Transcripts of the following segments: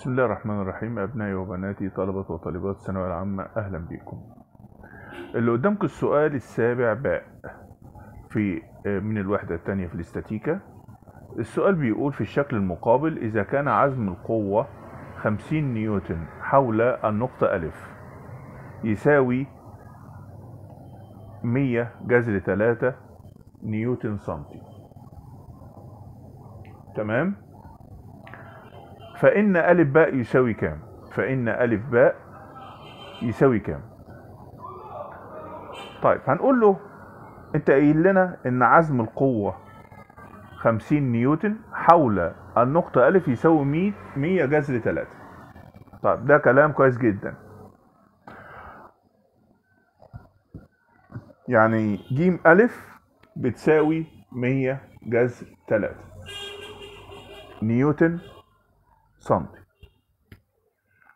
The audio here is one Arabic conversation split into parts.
بسم الله الرحمن الرحيم أبنائي وبناتي طلبة وطالبات الثانوية العامة أهلا بكم. اللي قدامكم السؤال السابع باء في من الوحدة الثانية في الاستاتيكا. السؤال بيقول في الشكل المقابل إذا كان عزم القوة 50 نيوتن حول النقطة ألف يساوي 100 جذر 3 نيوتن سنتي. تمام؟ فإن ألف باء يساوي كام؟ فإن ألف باء يساوي كام؟ طيب هنقول له أنت قايل لنا إن عزم القوة 50 نيوتن حول النقطة ألف يساوي 100 100 جذر 3 طيب ده كلام كويس جدا. يعني ج ألف بتساوي 100 جذر 3 نيوتن سنتي.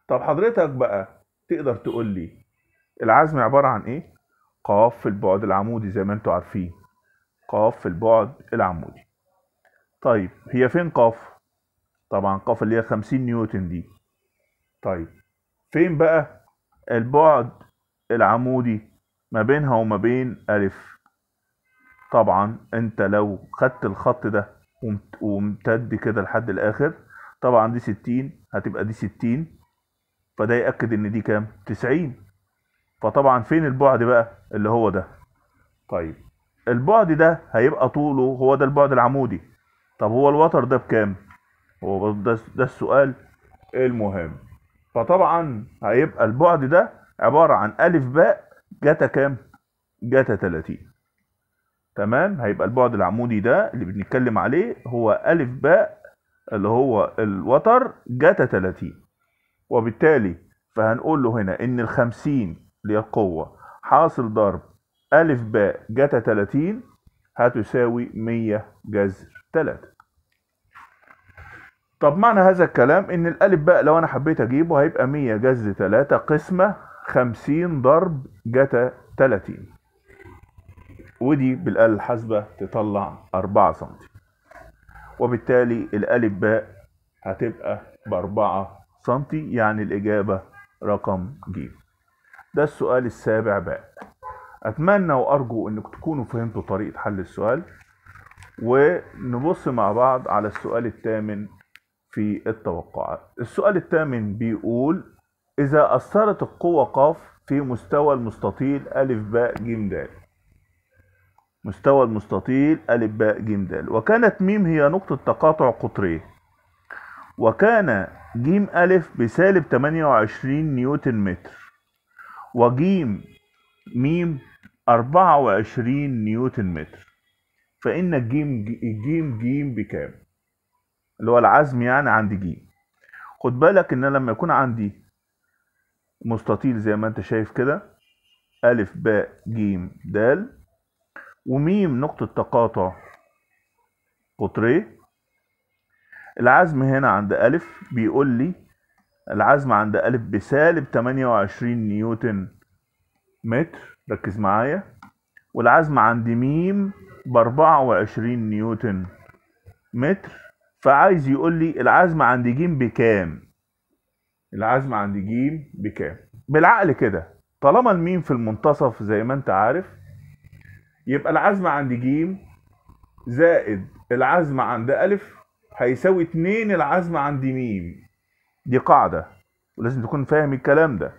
طب حضرتك بقى تقدر تقول لي العزم عبارة عن إيه؟ قاف في البعد العمودي زي ما أنتوا عارفين. قاف في البعد العمودي. طيب هي فين قاف؟ طبعا قاف اللي هي 50 نيوتن دي. طيب فين بقى البعد العمودي ما بينها وما بين ألف؟ طبعا أنت لو خدت الخط ده وامتد كده لحد الآخر طبعا دي 60 هتبقى دي 60 فده يأكد إن دي كام؟ 90 فطبعا فين البعد بقى؟ اللي هو ده. طيب البعد ده هيبقى طوله هو ده البعد العمودي. طب هو الوتر ده بكام؟ هو ده, ده السؤال المهم. فطبعا هيبقى البعد ده عبارة عن ألف باء جتا كام؟ جتا 30 تمام؟ هيبقى البعد العمودي ده اللي بنتكلم عليه هو ألف باء اللي هو الوتر جتا 30 وبالتالي فهنقول له هنا إن ال 50 اللي هي القوة حاصل ضرب ألف باء جتا 30 هتساوي 100 جذر 3 طب معنى هذا الكلام؟ إن الألف باء لو أنا حبيت أجيبه هيبقى 100 جذر 3 قسمة 50 ضرب جتا 30 ودي بالآلة الحاسبة تطلع 4 سم وبالتالي الألف باء هتبقى بأربعة سنتي يعني الإجابة رقم ج ده السؤال السابع باء. أتمنى وأرجو أنكم تكونوا فهمتوا طريقة حل السؤال. ونبص مع بعض على السؤال الثامن في التوقعات. السؤال الثامن بيقول إذا أثرت القوة ق في مستوى المستطيل أ باء ج د مستوى المستطيل أ باء ج د وكانت م هي نقطة تقاطع قطرين وكان ج أ بسالب 28 نيوتن متر. وج م 24 نيوتن متر. فإن الجيم الجيم جيم بكام؟ اللي هو العزم يعني عند ج خد بالك إن لما يكون عندي مستطيل زي ما أنت شايف كده أ باء ج د وميم نقطة تقاطع. قطرين العزم هنا عند أ بيقول لي العزم عند أ بسالب 28 نيوتن متر. ركز معايا. والعزم عند م ب 24 نيوتن متر. فعايز يقول لي العزم عند ج بكام؟ العزم عند ج بكام؟ بالعقل كده. طالما الميم في المنتصف زي ما انت عارف يبقى العزم عند ج زائد العزم عند أ هيساوي 2 العزم عند م دي قاعدة. ولازم تكون فاهم الكلام ده.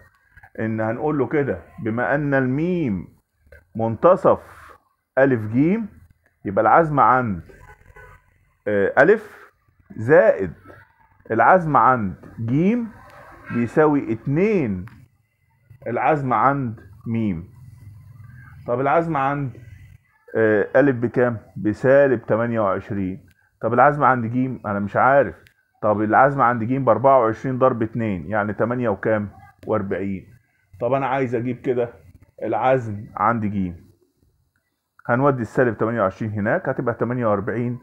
إن هنقول له كده بما أن الميم منتصف أ ج يبقى العزم عند أ زائد العزم عند ج بيساوي 2 العزم عند م طب العزم عند أ بكام؟ بسالب 28 طب العزم عند ج أنا مش عارف. طب العزم عند ج ب 24 ضرب 2 يعني 8 وكام؟ و40 طب أنا عايز أجيب كده العزم عند ج هنودي السالب 28 هناك هتبقى 48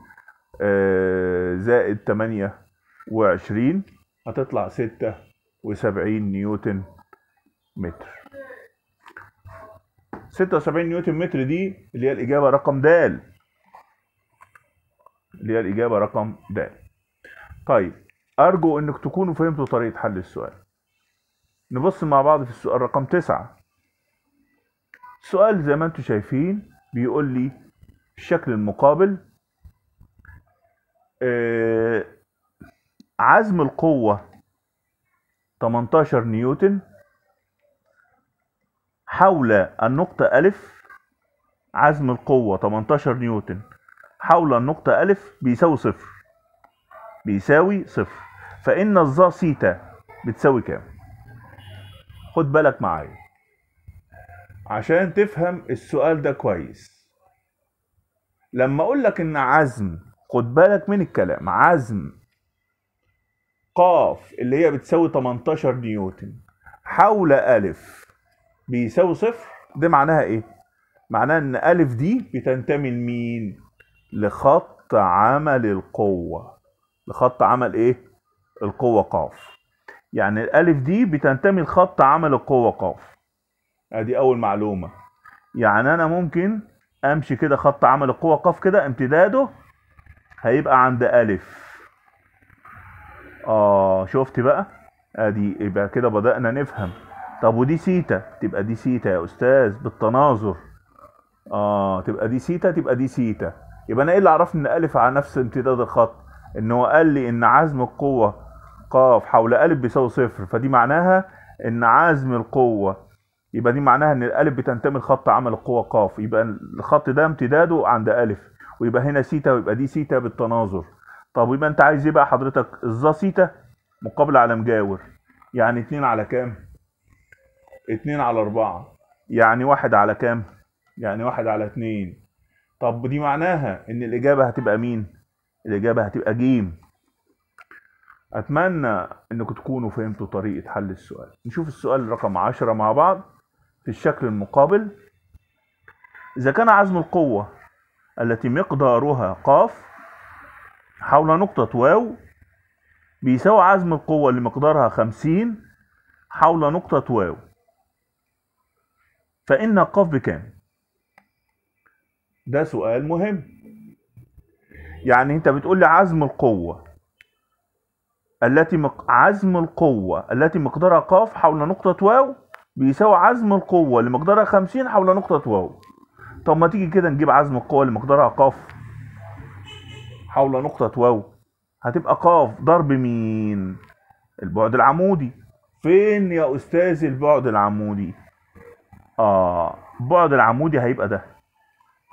زائد 28 هتطلع 76 نيوتن متر. 76 نيوتن متر دي اللي هي الإجابة رقم د اللي هي الإجابة رقم د طيب أرجو إنك تكونوا فهمتوا طريقة حل السؤال. نبص مع بعض في السؤال رقم تسعة. السؤال زي ما أنتم شايفين بيقول لي الشكل المقابل آه، عزم القوة 18 نيوتن حول النقطة ألف عزم القوة 18 نيوتن. حول النقطة ألف بيساوي صفر. بيساوي صفر. فإن الظا سيتا بتساوي كام؟ خد بالك معايا. عشان تفهم السؤال ده كويس. لما أقول لك إن عزم خد بالك من الكلام عزم قاف اللي هي بتساوي 18 نيوتن. حول ألف بيساوي صفر. ده معناها إيه؟ معناها إن ألف دي بتنتمي لمين؟ لخط عمل القوة. لخط عمل إيه؟ القوة قاف. يعني الألف دي بتنتمي لخط عمل القوة قاف. أدي أول معلومة. يعني أنا ممكن أمشي كده خط عمل القوة قاف كده امتداده هيبقى عند ألف. آه شفت بقى؟ أدي يبقى كده بدأنا نفهم. طب ودي سيتا تبقى دي سيتا يا أستاذ بالتناظر. آه تبقى دي سيتا تبقى دي سيتا. يبقى أنا إيه اللي عرفني إن ألف على نفس امتداد الخط؟ إن هو قال لي إن عزم القوة قاف حول ألف بيساوي صفر فدي معناها إن عزم القوة. يبقى دي معناها إن الألف بتنتمي لخط عمل القوة قاف. يبقى الخط ده امتداده عند ألف. ويبقى هنا سيتا ويبقى دي سيتا بالتناظر. طب يبقى أنت عايز إيه بقى حضرتك؟ الظا سيتا مقابل على مجاور. يعني اتنين على كام؟ اتنين على أربعة. يعني واحد على كام؟ يعني واحد على اتنين. طب دي معناها إن الإجابة هتبقى مين؟ الإجابة هتبقى جيم. أتمنى إنكم تكونوا فهمتوا طريقة حل السؤال. نشوف السؤال رقم عشرة مع بعض في الشكل المقابل. إذا كان عزم القوة التي مقدارها قاف حول نقطة واو بيساوي عزم القوة اللي مقدارها خمسين حول نقطة واو. فإن قاف بكام؟ ده سؤال مهم. يعني أنت بتقول لي عزم القوة. التي مق... عزم القوة التي مقدارها قاف حول نقطة واو بيساوي عزم القوة اللي مقدارها خمسين حول نقطة واو. طب ما تيجي كده نجيب عزم القوة اللي مقدارها قاف حول نقطة واو. هتبقى قاف ضرب مين البعد العمودي. فين يا أستاذ البعد العمودي؟ آه. البعد العمودي هيبقى ده.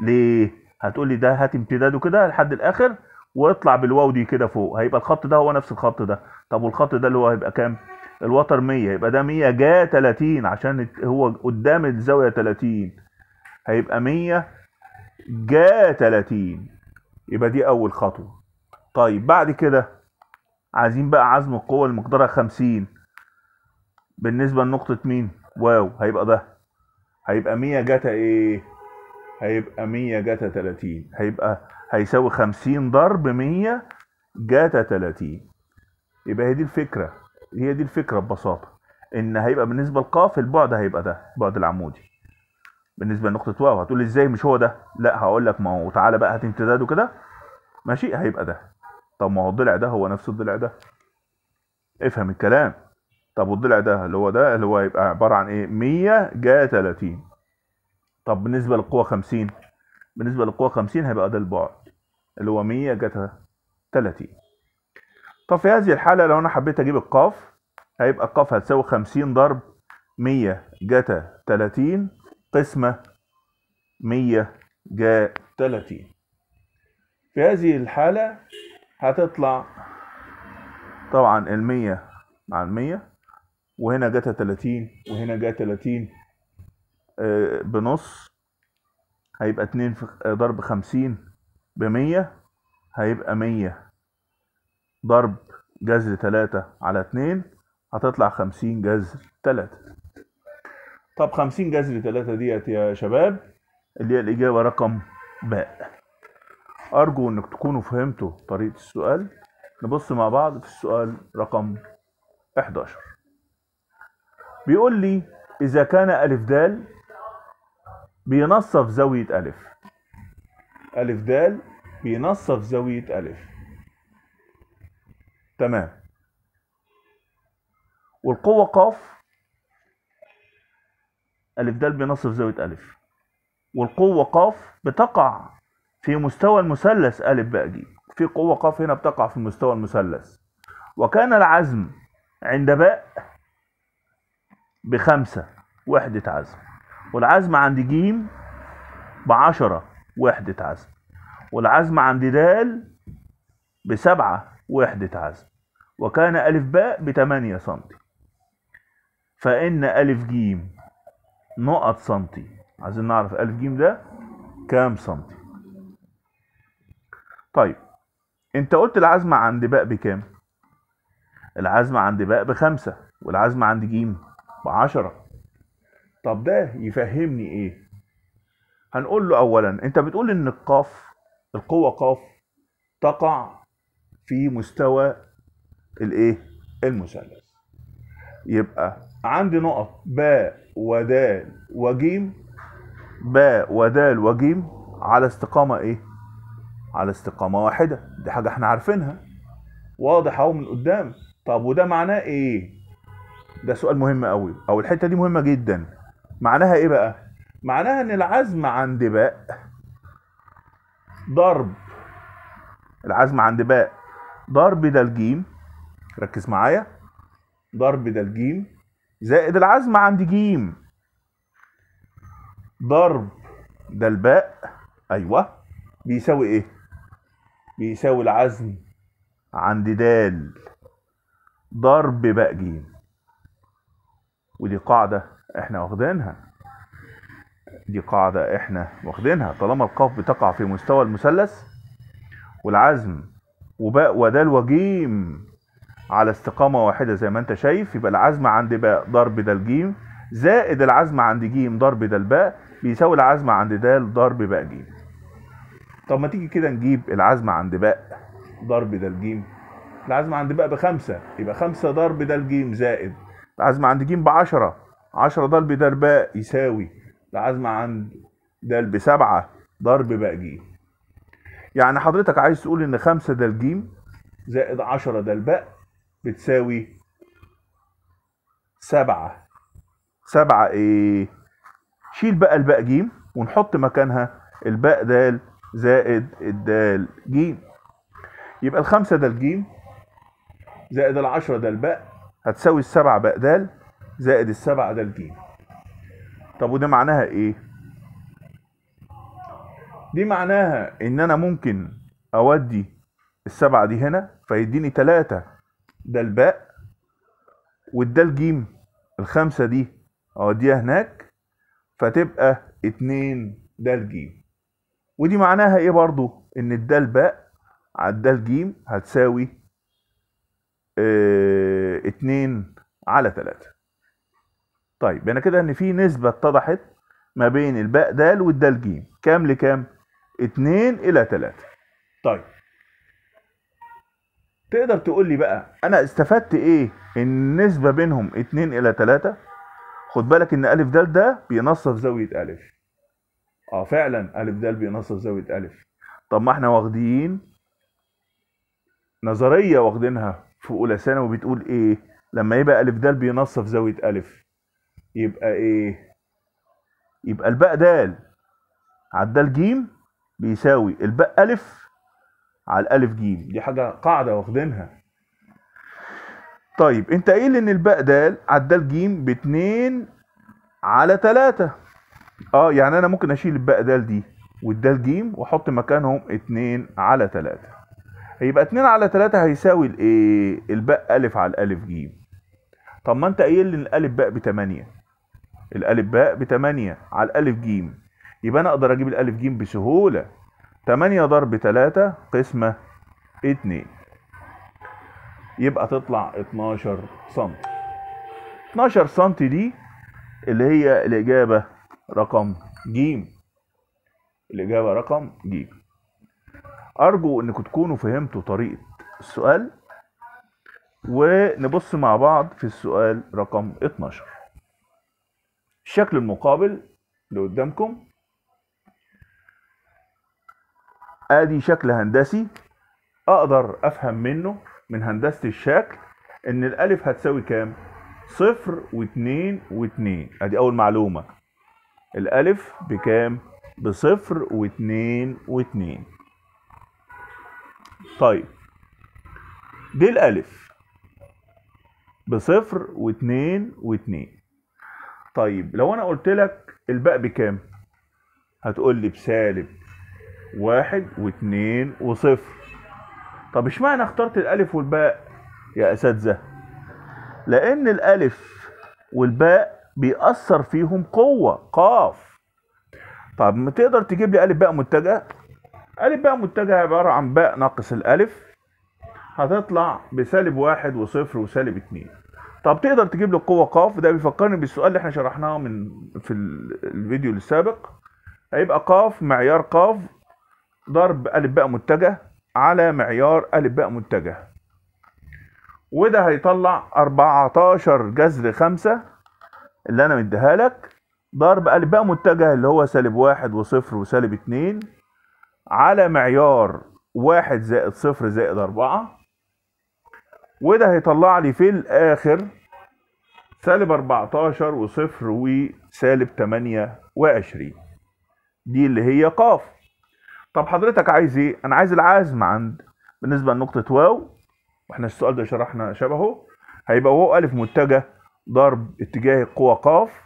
ليه؟ هتقولي ده هات امتداده كده لحد الآخر واطلع بالواو دي كده فوق. هيبقى الخط ده هو نفس الخط ده. طب والخط ده اللي هو هيبقى كام؟ الوتر 100 يبقى ده 100 جا 30 عشان هو قدام الزاوية 30 هيبقى 100 جا 30 يبقى دي أول خطوة. طيب بعد كده عايزين بقى عزم القوة اللي مقدارها 50 بالنسبة لنقطة مين؟ واو. هيبقى ده. هيبقى 100 جاتا إيه؟ هيبقى 100 جاتا 30 هيبقى هيساوي 50 ضرب 100 جاتا 30 يبقى هي دي الفكرة. هي دي الفكرة ببساطة. إن هيبقى بالنسبة لقاف البعد هيبقى ده البعد العمودي. بالنسبة لنقطة واو. هتقول إزاي مش هو ده؟ لا هقول لك ما هو. تعالى بقى هات امتداده كده. ماشي؟ هيبقى ده. طب ما هو الضلع ده هو نفس الضلع ده. افهم الكلام. طب والضلع ده اللي هو ده اللي هو هيبقى عبارة عن إيه؟ 100 جا 30 طب بالنسبة للقوة 50 بالنسبة للقوة 50 هيبقى ده البعد اللي هو 100 جتا 30 طب في هذه الحالة لو أنا حبيت أجيب القاف هيبقى القاف هتساوي 50 ضرب 100 جتا 30 قسمة 100 جا 30 في هذه الحالة هتطلع طبعا ال 100 مع ال 100 وهنا جتا 30 وهنا جا 30 آه، بنص هيبقى اتنين في آه، ضرب خمسين بمية هيبقى مية. ضرب جذر تلاتة على اتنين هتطلع خمسين جذر تلاتة. طب خمسين جذر تلاتة ديت يا شباب اللي هي الإجابة رقم باء. أرجو إنك تكونوا فهمتوا طريقة السؤال. نبص مع بعض في السؤال رقم 11 بيقول لي إذا كان ألف دال بينصف زاوية ألف. ألف دال بينصف زاوية ألف. تمام. والقوة قاف ألف د بينصف زاوية ألف. والقوة قاف بتقع في مستوى المثلث ألف باء ج في قوة قاف هنا بتقع في مستوى المثلث. وكان العزم عند باء بخمسة وحدة عزم. والعزم عند ج بعشرة وحدة عزم. والعزم عند د بسبعة وحدة عزم. وكان ألف باء بتمانية سنتي. فإن ألف جيم نقط سنتي. عايزين نعرف ألف جيم ده كام سنتي؟ طيب أنت قلت العزم عند باء بكام؟ العزم عند باء بخمسة والعزم عند جيم بعشرة. طب ده يفهمني إيه؟ هنقول له اولا أنت بتقول إن القاف القوة قاف تقع في مستوى الإيه؟ المثلث. يبقى عندي نقط باء ودال وجيم باء ودال وجيم على استقامة إيه؟ على استقامة واحدة. دي حاجة إحنا عارفينها. واضح أهو من قدام. طب وده معناه إيه؟ ده سؤال مهم قوي. أو الحتة دي مهمة جدا. معناها إيه بقى؟ معناها إن العزم عند باء ضرب. العزم عند باء ضرب دال جيم. ركز معايا. ضرب دال جيم زائد العزم عند جيم. ضرب دال باء. أيوه. بيساوي إيه؟ بيساوي العزم عند دال. ضرب باء جيم. ودي قاعدة إحنا واخدينها. دي قاعدة إحنا واخدينها. طالما القاف بتقع في مستوى المثلث والعزم وباء ودال وجيم على استقامة واحدة زي ما أنت شايف يبقى العزم عند باء ضرب دال جيم. زائد العزم عند جيم ضرب دال باء بيساوي العزم عند دال ضرب باء جيم. طب ما تيجي كده نجيب العزم عند باء ضرب دال جيم. العزم عند باء بخمسة يبقى خمسة ضرب دال جيم زائد العزم عند جيم بعشرة. عشرة ضرب دال باء يساوي. العزم عند دال بسبعة ضرب باء جيم. يعني حضرتك عايز تقول إن خمسة دال جيم زائد عشرة دال باء بتساوي سبعة. سبعة إيه؟ شيل بقى الباء جيم ونحط مكانها الباء دال زائد الدال جيم يبقى الخمسة دال جيم زائد العشرة دال باء هتساوي السبعة باء دال زائد السبعة دال جيم طب وده معناها إيه؟ دي معناها إن أنا ممكن أودي السبعة دي هنا فيديني تلاتة دال باء والدال جيم الخمسة دي أوديها هناك فتبقى اتنين دال جيم ودي معناها إيه برضو؟ إن الدال باء على الدال جيم هتساوي اتنين على تلاتة. طيب أنا كده إن في نسبة اتضحت ما بين الباء دال والدال جيم. كام لكام؟ اتنين إلى تلاتة. طيب. تقدر تقول لي بقى أنا استفدت إيه النسبة بينهم اتنين إلى تلاتة؟ خد بالك إن ألف دال ده بينصف زاوية ألف. آه فعلا ألف دال بينصف زاوية ألف. طب ما إحنا واخدين نظرية واخدينها في أولى ثانوي بتقول إيه؟ لما يبقى ألف دال بينصف زاوية ألف. يبقى إيه؟ يبقى الباء دال على الدال جيم بيساوي الباء ألف على الألف جيم. دي حاجة قاعدة واخدينها. طيب أنت قايل إن الباء دال على الدال جيم ب على 3 آه يعني أنا ممكن أشيل الباء دال دي والدال جيم وأحط مكانهم 2 على 3 يبقى 2 على 3 هيساوي الايه الباء ألف على الألف ج طب ما انت قايل لي الألف باء ب 8 الألف باء ب 8 على الألف ج يبقى أنا أقدر أجيب الألف ج بسهولة. 8 ضرب 3 قسمة 2 يبقى تطلع 12 سم 12 سم دي اللي هي الإجابة رقم ج الإجابة رقم ج أرجو إنكم تكونوا فهمتوا طريقة السؤال ونبص مع بعض في السؤال رقم 12 الشكل المقابل اللي قدامكم آدي شكل هندسي. أقدر أفهم منه من هندسة الشكل إن الألف هتساوي كام؟ صفر واتنين واتنين. آدي أول معلومة. الألف بكام؟ بصفر واتنين واتنين. طيب. دي الالف بصفر واتنين واتنين. طيب لو أنا قلت لك الباء بكام؟ هتقول لي بسالب. واحد واتنين وصفر. طب اشمعنى اخترت الألف والباء يا أساتذة؟ لأن الألف والباء بيأثر فيهم قوة قاف. طب ما تقدر تجيب لي ألف باء متجه؟ ألف باء متجه عبارة عن باء ناقص الألف. هتطلع بسالب واحد وصفر وسالب اتنين. طب تقدر تجيب لي القوة قاف؟ ده بيفكرني بالسؤال اللي إحنا شرحناه من في ال- الفيديو السابق. هيبقى قاف معيار قاف ضرب ألف باء متجه على معيار ألف باء متجه. وده هيطلع 14 جذر خمسة اللي أنا مديها لك ضرب ألف باء متجه اللي هو سالب واحد وصفر وسالب اتنين. على معيار واحد زائد صفر زائد أربعة وده هيطلع لي في الآخر سالب 14 وصفر وسالب 28 دي اللي هي قاف. طب حضرتك عايز إيه؟ أنا عايز العزم عند بالنسبة لنقطة واو وإحنا السؤال ده شرحنا شبهه. هيبقى واو ألف متجه ضرب اتجاه القوه قاف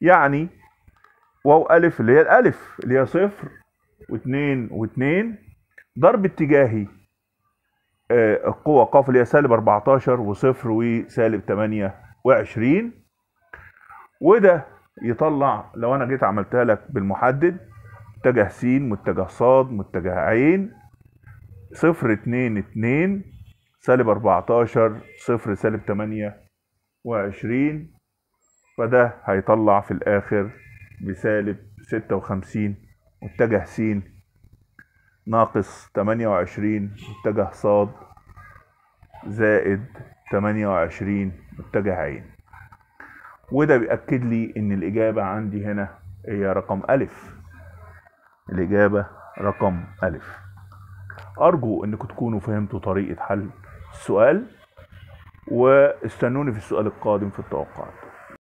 يعني واو ألف اللي هي الألف اللي هي صفر واثنين واثنين ضرب اتجاهي. آه، القوة قاف اللي هي سالب 14 وصفر وسالب 28 وده يطلع لو أنا جيت عملتها لك بالمحدد متجه س متجه ص متجه عين. صفر اتنين اتنين سالب 14 صفر سالب 28 فده هيطلع في الآخر بسالب 56 متجه س ناقص 28 متجه ص زائد 28 متجه عين. وده بيأكد لي إن الإجابة عندي هنا هي رقم ألف. الإجابة رقم ألف. أرجو أنكم تكونوا فهمتوا طريقة حل السؤال واستنوني في السؤال القادم في التوقعات.